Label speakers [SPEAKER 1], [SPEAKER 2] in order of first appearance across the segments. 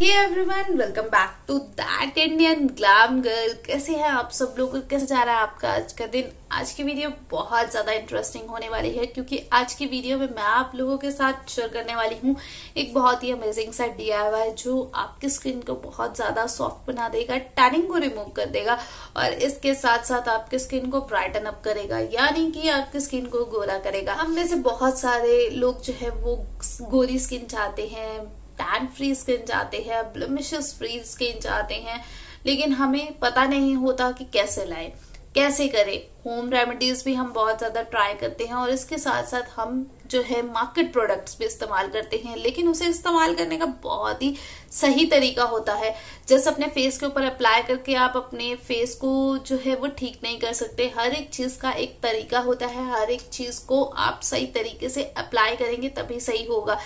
[SPEAKER 1] Everyone welcome back to that Indian glam girl कैसे हैं आप सब लोग? कैसे जा रहा है आपका आज का दिन? आज की वीडियो बहुत ज़्यादा इंटरेस्टिंग होने वाली है, क्योंकि आज की वीडियो में मैं आप लोगों के साथ शेयर करने वाली हूँ एक बहुत ही अमेजिंग सा डी जो आपकी स्किन को बहुत ज़्यादा सॉफ्ट बना देगा टैनिंग को रिमूव कर देगा और इसके साथ साथ आपकी स्किन को ब्राइटन अप करेगा, यानी कि आपकी स्किन को गोरा करेगा। हम में से बहुत सारे लोग जो है वो गोरी स्किन चाहते हैं टैन फ्री स्किन चाहते हैं ब्लमिशस फ्री स्किन चाहते हैं, लेकिन हमें पता नहीं होता कि कैसे लाए। कैसे करें? होम रेमेडीज भी हम बहुत ज़्यादा ट्राई करते हैं और इसके साथ साथ हम जो है मार्केट प्रोडक्ट्स भी इस्तेमाल करते हैं, लेकिन उसे इस्तेमाल करने का बहुत ही सही तरीका होता है। जैसे अपने फेस के ऊपर अप्लाई करके आप अपने फेस को जो है वो ठीक नहीं कर सकते। हर एक चीज़ का एक तरीका होता है, हर एक चीज़ को आप सही तरीके से अप्लाई करेंगे तभी सही होगा।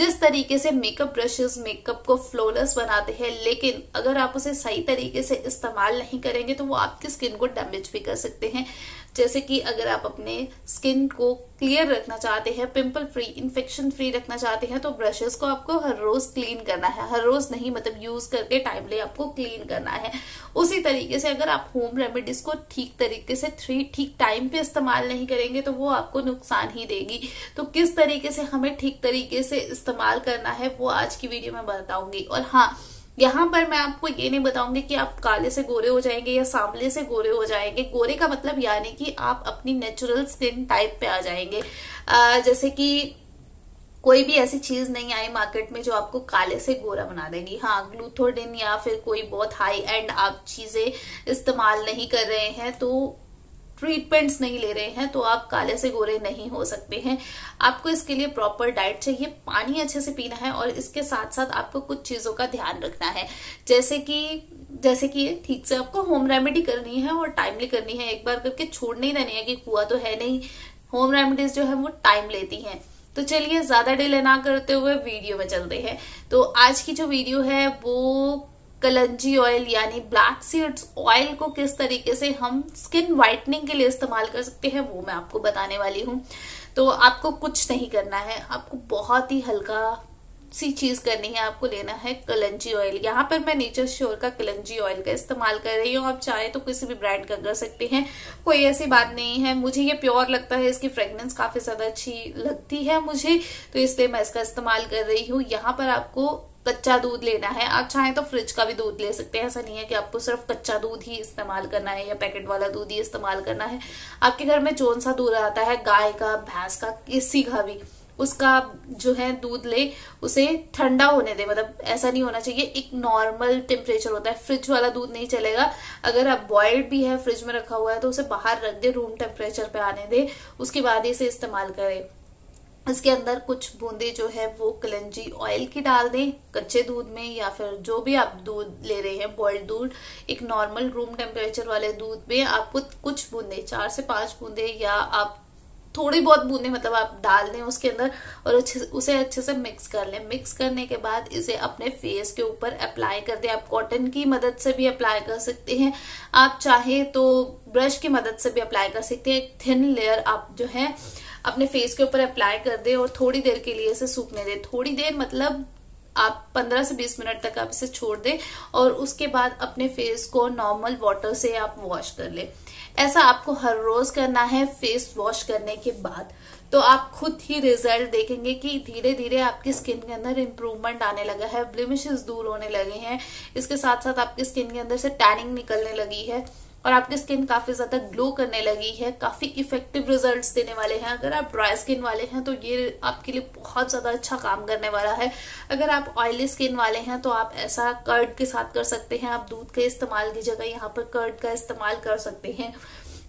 [SPEAKER 1] जिस तरीके से मेकअप ब्रशेस मेकअप को फ्लोलेस बनाते हैं, लेकिन अगर आप उसे सही तरीके से इस्तेमाल नहीं करेंगे तो वो आपकी स्किन को डैमेज भी कर सकते हैं। जैसे कि अगर आप अपने स्किन को क्लियर रखना चाहते हैं पिंपल फ्री इन्फेक्शन फ्री रखना चाहते हैं तो ब्रशेस को आपको हर रोज क्लीन करना है। हर रोज नहीं मतलब यूज़ करके टाइमली आपको क्लीन करना है। उसी तरीके से अगर आप होम रेमेडीज को ठीक तरीके से थ्री ठीक टाइम पे इस्तेमाल नहीं करेंगे तो वो आपको नुकसान ही देगी। तो किस तरीके से हमें ठीक तरीके से इस्तेमाल करना है वो आज की वीडियो में बताऊँगी। और हाँ यहाँ पर मैं आपको ये नहीं बताऊँगी कि आप काले से गोरे हो जाएँगे या सांवले से गोरे हो जाएँगे। गोरे का मतलब यानी कि आप अपनी नेचुरल स्किन टाइप पे आ जाएँगे। आ, जैसे कि कोई भी ऐसी चीज़ नहीं आई मार्केट में जो आपको काले से गोरा बना देगी। हाँ ग्लूथोडिन या फिर कोई बहुत हाई एंड आप चीज़ें इस्तेमाल नहीं कर रहे हैं तो ट्रीटमेंट्स नहीं ले रहे हैं तो आप काले से गोरे नहीं हो सकते हैं। आपको इसके लिए प्रॉपर डाइट चाहिए, पानी अच्छे से पीना है और इसके साथ साथ आपको कुछ चीज़ों का ध्यान रखना है। जैसे कि जैसे कि ठीक से आपको होम रेमेडी करनी है और टाइमली करनी है। एक बार करके छोड़ नहीं देनी है कि कुआ तो है नहीं। होम रेमेडीज जो है वो टाइम लेती हैं। तो चलिए, ज़्यादा डिले ना करते हुए वीडियो में चलते हैं। तो आज की जो वीडियो है वो कलंजी ऑयल यानी ब्लैक सीड्स ऑयल को किस तरीके से हम स्किन वाइटनिंग के लिए इस्तेमाल कर सकते हैं, वो मैं आपको बताने वाली हूँ। तो आपको कुछ नहीं करना है, आपको बहुत ही हल्का सी चीज़ करनी है, आपको लेना है कलंजी ऑयल यहाँ पर मैं नेचर श्योर का कलंजी ऑयल का इस्तेमाल कर रही हूँ। आप चाहे तो किसी भी ब्रांड का कर सकते हैं। कोई ऐसी बात नहीं है। मुझे ये प्योर लगता है। इसकी फ्रेग्रेंस काफ़ी ज़्यादा अच्छी लगती है मुझे। तो इसलिए मैं इसका इस्तेमाल कर रही हूँ। यहाँ पर आपको कच्चा दूध लेना है। आप चाहें तो फ्रिज का भी दूध ले सकते हैं। ऐसा नहीं है कि आपको सिर्फ़ कच्चा दूध ही इस्तेमाल करना है या पैकेट वाला दूध ही इस्तेमाल करना है। आपके घर में जोन सा दूध आता है, गाय का, भैंस का किसी का भी। उसका जो है दूध ले, उसे ठंडा होने दे। मतलब ऐसा नहीं होना चाहिए, एक नॉर्मल टेम्परेचर होता है। फ्रिज वाला दूध नहीं चलेगा। अगर आप बॉयल्ड भी है फ्रिज में रखा हुआ है तो उसे बाहर रख दे रूम टेम्परेचर पे आने दे। उसके बाद इसे इस्तेमाल करें। इसके अंदर कुछ बूंदे जो है, वो कलंजी ऑयल की डाल दें, कच्चे दूध में, या फिर जो भी आप दूध ले रहे हैं बॉइल्ड दूध, एक नॉर्मल रूम टेम्परेचर वाले दूध में आपको कुछ बूंदे, चार से पाँच बूंदे, या आप थोड़ी बहुत बूंदे मतलब आप डाल दें उसके अंदर और अच्छे उसे अच्छे से मिक्स कर लें। मिक्स करने के बाद इसे अपने फेस के ऊपर अप्लाई कर दें। आप कॉटन की मदद से भी अप्लाई कर सकते हैं। आप चाहे तो ब्रश की मदद से भी अप्लाई कर सकते हैं। एक थिन लेयर आप जो है, अपने फेस के ऊपर अप्लाई कर दें और थोड़ी देर के लिए इसे सूखने दें। थोड़ी देर मतलब आप 15 से 20 मिनट तक आप इसे छोड़ दें और उसके बाद अपने फेस को नॉर्मल वाटर से आप वॉश कर ले। ऐसा आपको हर रोज करना है फेस वॉश करने के बाद। तो आप खुद ही रिज़ल्ट देखेंगे कि धीरे धीरे आपकी स्किन के अंदर इम्प्रूवमेंट आने लगा है ब्लिमिशेस दूर होने लगे हैं। इसके साथ साथ आपकी स्किन के अंदर से टैनिंग निकलने लगी है। और आपकी स्किन काफ़ी ज़्यादा ग्लो करने लगी है, काफ़ी इफ़ेक्टिव रिजल्ट्स देने वाले हैं। अगर आप ड्राई स्किन वाले हैं तो ये आपके लिए बहुत ज़्यादा अच्छा काम करने वाला है। अगर आप ऑयली स्किन वाले हैं तो आप ऐसा कर्ड के साथ कर सकते हैं। आप दूध के इस्तेमाल की जगह यहाँ पर कर्ड का इस्तेमाल कर सकते हैं।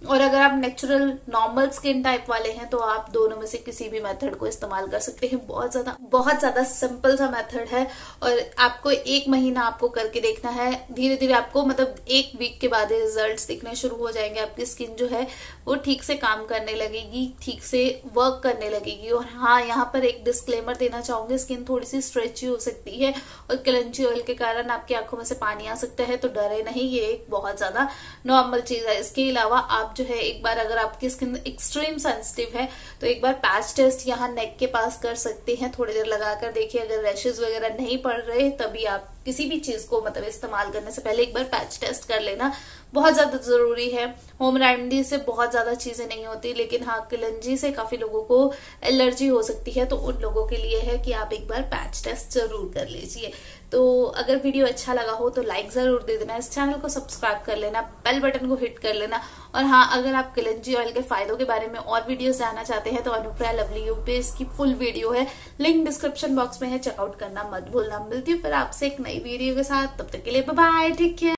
[SPEAKER 1] और अगर आप नेचुरल नॉर्मल स्किन टाइप वाले हैं तो आप दोनों में से किसी भी मेथड को इस्तेमाल कर सकते हैं। बहुत ज़्यादा बहुत ज़्यादा सिंपल सा मेथड है और आपको एक महीना आपको करके देखना है। धीरे धीरे आपको मतलब एक वीक के बाद रिजल्ट्स दिखने शुरू हो जाएँगे। आपकी स्किन जो है, वो ठीक से काम करने लगेगी, ठीक से वर्क करने लगेगी। और हाँ यहाँ पर एक डिस्क्लेमर देना चाहूँगी स्किन थोड़ी सी स्ट्रेची हो सकती है और कलंची ऑयल के कारण आपकी आँखों में से पानी आ सकता है तो डरे नहीं, ये एक बहुत ज़्यादा नॉर्मल चीज़ है। इसके अलावा आप आप जो है एक बार अगर आपकी स्किन एक्सट्रीम सेंसिटिव है तो एक बार पैच टेस्ट यहाँ नेक के पास कर सकते हैं। थोड़ी देर लगाकर देखिए, अगर रैशेज वगैरह नहीं पड़ रहे, तभी आप किसी भी चीज़ को मतलब इस्तेमाल करने से पहले एक बार पैच टेस्ट कर लेना। बहुत ज़्यादा ज़रूरी है। होम रेमेडी से बहुत ज़्यादा चीज़ें नहीं होती, लेकिन हाँ किलंजी से काफ़ी लोगों को एलर्जी हो सकती है तो उन लोगों के लिए है कि आप एक बार पैच टेस्ट ज़रूर कर लीजिए। तो अगर वीडियो अच्छा लगा हो तो लाइक ज़रूर दे देना। इस चैनल को सब्सक्राइब कर लेना बेल बटन को हिट कर लेना। और हाँ अगर आप किलंजी ऑयल के फायदों के बारे में और वीडियोस जानना चाहते हैं तो अनुप्रिया लवली यू पे इसकी फुल वीडियो है। लिंक डिस्क्रिप्शन बॉक्स में है चेकआउट करना मत भूलना। मिलती फिर आपसे एक नई वीडियो के साथ तब तक के लिए बाय टेक केयर